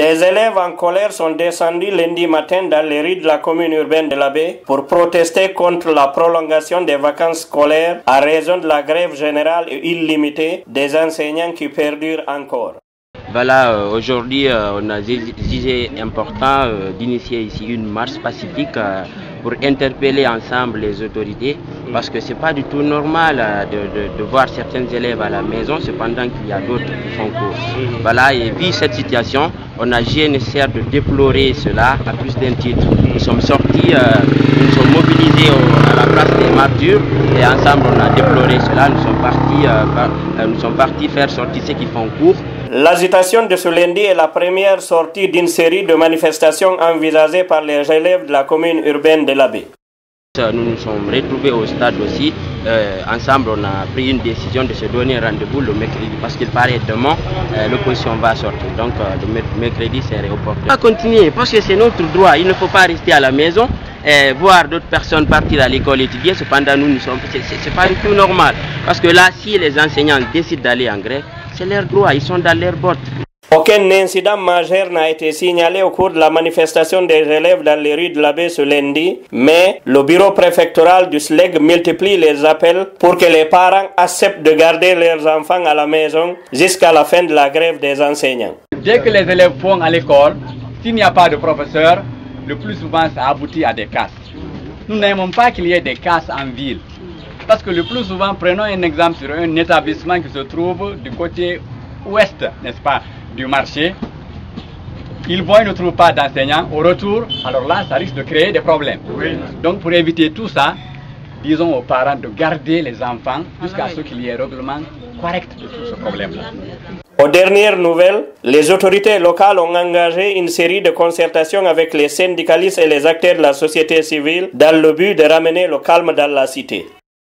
Des élèves en colère sont descendus lundi matin dans les rues de la commune urbaine de la Baie pour protester contre la prolongation des vacances scolaires à raison de la grève générale illimitée des enseignants qui perdurent encore. Voilà, euh, aujourd'hui, euh, on a jugé important euh, d'initier ici une marche pacifique pour interpeller ensemble les autorités parce que c'est pas du tout normal de, voir certains élèves à la maison cependant qu'il y a d'autres qui font cours. Voilà, et vu cette situation, on a jugé nécessaire de déplorer cela à plus d'un titre. Nous sommes sortis, nous sommes mobilisés à la place des martyrs et ensemble on a déploré cela. Nous sommes partis, nous sommes partis faire sortir ceux qui font cours L'agitation de ce lundi est la première sortie d'une série de manifestations envisagées par les élèves de la commune urbaine de l'Abbé. Nous nous sommes retrouvés au stade aussi. Euh, ensemble, on a pris une décision de se donner rendez-vous le mercredi parce qu'il paraît euh, l'opposition va sortir. Donc, euh, le mercredi, c'est opportun. On va continuer parce que c'est notre droit. Il ne faut pas rester à la maison et voir d'autres personnes partir à l'école étudier. Cependant, nous, nous sommes. C'est pas du tout normal. Parce que là, si les enseignants décident d'aller en grève, c'est leur droit, ils sont dans leur bottes. Aucun incident majeur n'a été signalé au cours de la manifestation des élèves dans les rues de la baie ce lundi, mais le bureau préfectoral du SLEG multiplie les appels pour que les parents acceptent de garder leurs enfants à la maison jusqu'à la fin de la grève des enseignants. Dès que les élèves vont à l'école, s'il n'y a pas de professeur, le plus souvent ça aboutit à des casses. Nous n'aimons pas qu'il y ait des casses en ville. Parce que le plus souvent, prenons un exemple sur un établissement qui se trouve du côté ouest, n'est-ce pas, du marché. Ils vont, ils ne trouvent pas d'enseignants. Au retour, alors là, ça risque de créer des problèmes. Donc, pour éviter tout ça, disons aux parents de garder les enfants jusqu'à ce qu'il y ait un règlement correct de tout ce problème-là. Aux dernières nouvelles, les autorités locales ont engagé une série de concertations avec les syndicalistes et les acteurs de la société civile dans le but de ramener le calme dans la cité.